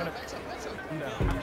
Turn it. It. No.